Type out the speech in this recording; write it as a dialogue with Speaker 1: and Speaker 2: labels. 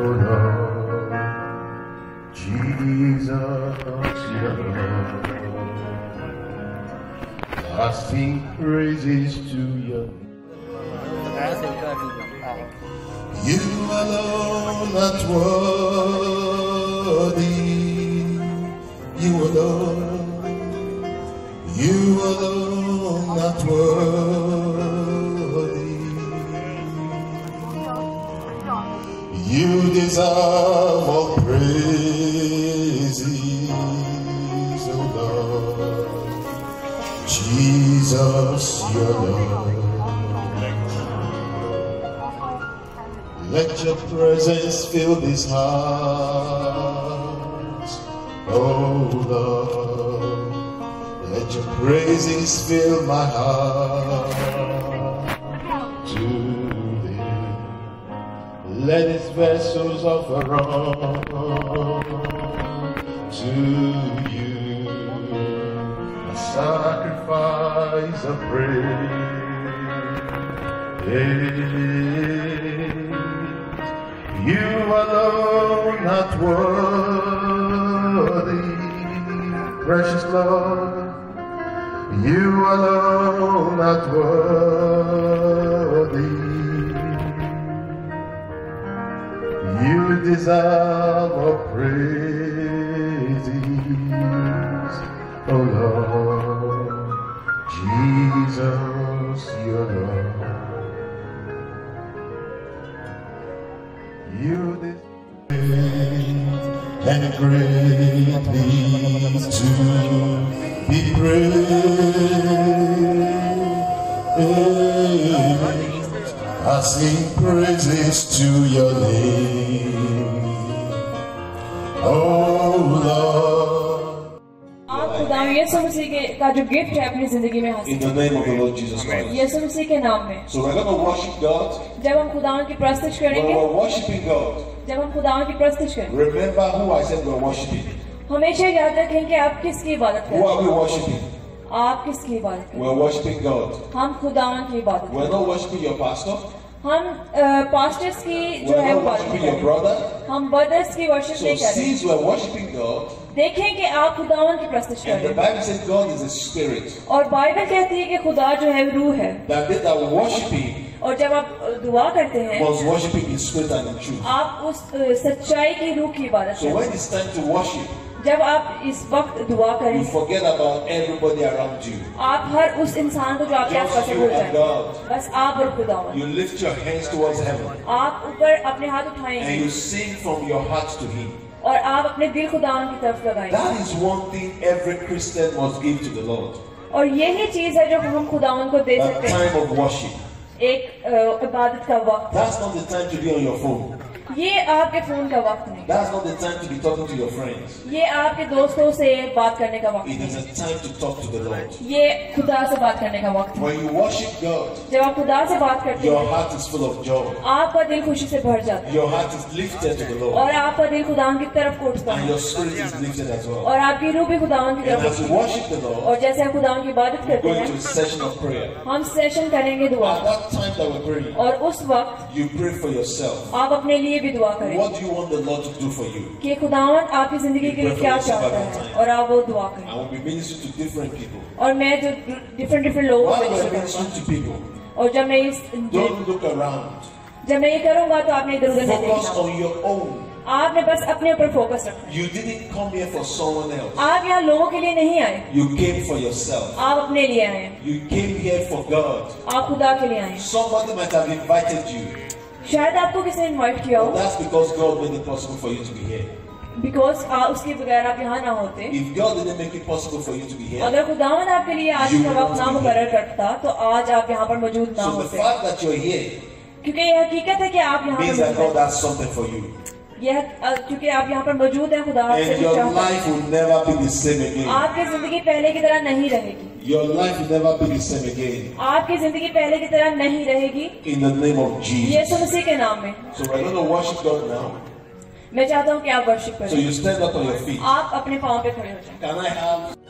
Speaker 1: Oh now. Jesus, love. Lasting praises to you. You alone not worthy. You alone. You alone not worthy. You deserve all praises, O Lord. Jesus, your Lord. Let your presence fill this heart, O Lord. Let your praises fill my heart. Let its vessels offer to you a sacrifice of praise. You alone not worthy, precious Lord. You alone not worthy. We deserve our praises, oh Lord, Jesus, your Lord. You deserve and greatly to be praised. I sing praises to your name. Oh Lord.
Speaker 2: आपको नाम यीशु मसीह के का जो gift
Speaker 3: In the name of the Lord Jesus Christ.
Speaker 2: Yeshu Masih के नाम में.
Speaker 3: So we're going to worship God.
Speaker 2: जब हम खुदावन की प्रस्तुति
Speaker 3: When we're worshiping God. Remember who I said we're worshiping.
Speaker 2: हमेशा याद रखें कि आप किसकी इबादत
Speaker 3: हैं.
Speaker 2: Who
Speaker 3: are we worshiping?
Speaker 2: आप किसकी इबादत ह हैं?
Speaker 3: We're worshiping God.
Speaker 2: हम खुदावन की इबादत.
Speaker 3: We're not worshiping your pastor.
Speaker 2: हम पास्टर्स की जो है
Speaker 3: brother,
Speaker 2: हम ब्रदर्स की वर्शिप नहीं कर रहे देखें कि आप खुदावन की प्रस्तुत कर
Speaker 3: रहे हैं
Speaker 2: और बाइबल कहती है कि खुदा जो है रूह है और जब आप दुआ करते हैं आप उस सच्चाई की रूह की इबादत
Speaker 3: so
Speaker 2: जब आप इस वक्त दुआ करें आप हर उस इंसान को जो आपके आसपास बस आप और खुदा आप ऊपर अपने हाथ
Speaker 3: उठाएं
Speaker 2: और आप अपने दिल खुदा की तरफ
Speaker 3: लगाएं
Speaker 2: और यही चीज है जो हम खुदावन को दे सकते हैं एक इबादत का वक्त ये आपके फोन का वक्त नहीं ये आपके दोस्तों से बात करने का वक्त ये खुदा से बात करने का वक्त जब आप खुदा से बात करते हैं, आपका दिल खुशी से भर जाता है और आपका दिल खुदा की तरफ उठता है और आपकी रूह भी खुदा की तरफ और जैसे आप खुदा की इबादत करते हैं हम सेशन करेंगे दुआ और उस वक्त
Speaker 3: You pray for yourself.
Speaker 2: आप अपने लिए भी दुआ करें.
Speaker 3: What do you want the Lord to do for you?
Speaker 2: कि खुदावंत आपकी जिंदगी के लिए क्या चाहता है और आप वो दुआ करें.
Speaker 3: I will be ministering to different people.
Speaker 2: और मैं जो different different लोगों को
Speaker 3: ministering to people.
Speaker 2: और जब मैं इस
Speaker 3: Don't look around.
Speaker 2: जब मैं ये करूंगा तो आपने इधर उधर नहीं देखना.
Speaker 3: Focus on your own.
Speaker 2: आपने बस अपने ऊपर फोकस रखना
Speaker 3: You didn't come here for someone else.
Speaker 2: आप यहाँ लोगों के लिए नहीं आए
Speaker 3: You came for yourself.
Speaker 2: आप अपने लिए आए
Speaker 3: You came here for God.
Speaker 2: आप खुदा के लिए आए
Speaker 3: Somebody might have invited you.
Speaker 2: शायद आपको किसी ने इनवाइट किया हो
Speaker 3: that's because God made it possible for you to be here
Speaker 2: because उसके बगैर आप यहाँ ना होते अगर खुदावन आपके लिए आज का वक्त ना मुकर करता तो आज आप यहाँ पर मौजूद ना होते क्योंकि यह हकीकत है कि आप यहाँ पर यह क्योंकि आप यहाँ पर मौजूद हैं खुदा आपकी जिंदगी पहले की तरह नहीं रहेगी
Speaker 3: Your life will never be the same again.
Speaker 2: आपकी जिंदगी पहले की तरह नहीं रहेगी
Speaker 3: In the name of Jesus.
Speaker 2: यीशु मसीह के नाम में.
Speaker 3: So we're going to worship God now.
Speaker 2: मैं चाहता हूँ कि आप वर्शिप करें.
Speaker 3: So you stand up on your feet.
Speaker 2: आप अपने पाँव पे खड़े हो जाएं.
Speaker 3: Can I have